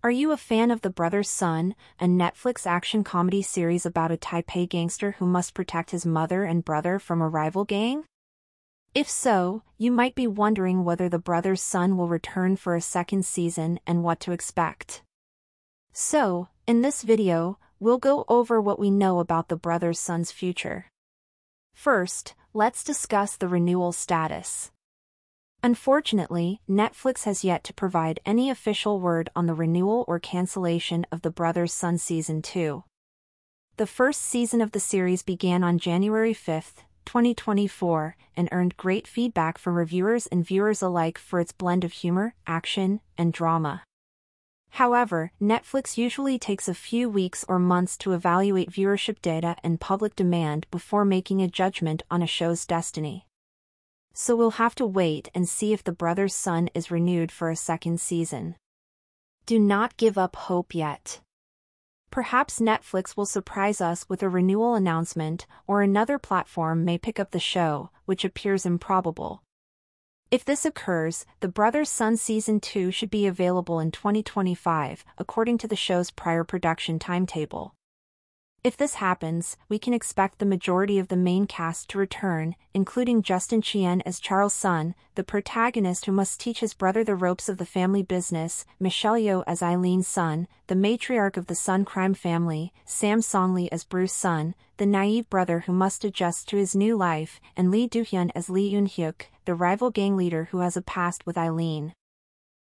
Are you a fan of The Brothers Sun, a Netflix action comedy series about a Taipei gangster who must protect his mother and brother from a rival gang? If so, you might be wondering whether The Brothers Sun will return for a second season and what to expect. So, in this video, we'll go over what we know about The Brothers Sun's future. First, let's discuss the renewal status. Unfortunately, Netflix has yet to provide any official word on the renewal or cancellation of The Brothers Sun Season 2. The first season of the series began on January 5, 2024, and earned great feedback from reviewers and viewers alike for its blend of humor, action, and drama. However, Netflix usually takes a few weeks or months to evaluate viewership data and public demand before making a judgment on a show's destiny so we'll have to wait and see if The Brothers Sun is renewed for a second season. Do not give up hope yet. Perhaps Netflix will surprise us with a renewal announcement, or another platform may pick up the show, which appears improbable. If this occurs, The Brothers Sun Season 2 should be available in 2025, according to the show's prior production timetable. If this happens, we can expect the majority of the main cast to return, including Justin Chien as Charles Sun, the protagonist who must teach his brother the ropes of the family business, Michelle Yeoh as Eileen Sun, the matriarch of the Sun crime family, Sam Song Li as Bruce Sun, the naive brother who must adjust to his new life, and Lee Do-hyun as Lee Eun-hyuk, the rival gang leader who has a past with Eileen.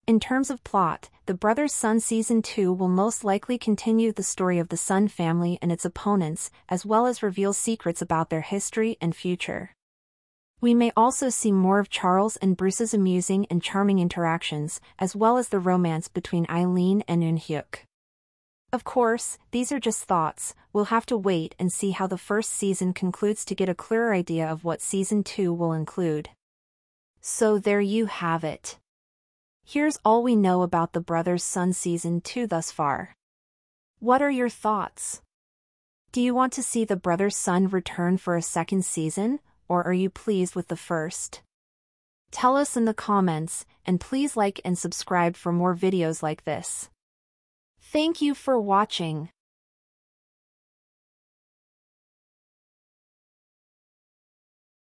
In terms of plot, The Brothers Sun Season 2 will most likely continue the story of the Sun family and its opponents, as well as reveal secrets about their history and future. We may also see more of Charles and Bruce's amusing and charming interactions, as well as the romance between Eileen and Eun-hyuk. Of course, these are just thoughts, we'll have to wait and see how the first season concludes to get a clearer idea of what Season 2 will include. So there you have it. Here's all we know about The Brothers Sun Season 2 thus far. What are your thoughts? Do you want to see The Brothers Sun return for a second season, or are you pleased with the first? Tell us in the comments, and please like and subscribe for more videos like this. Thank you for watching.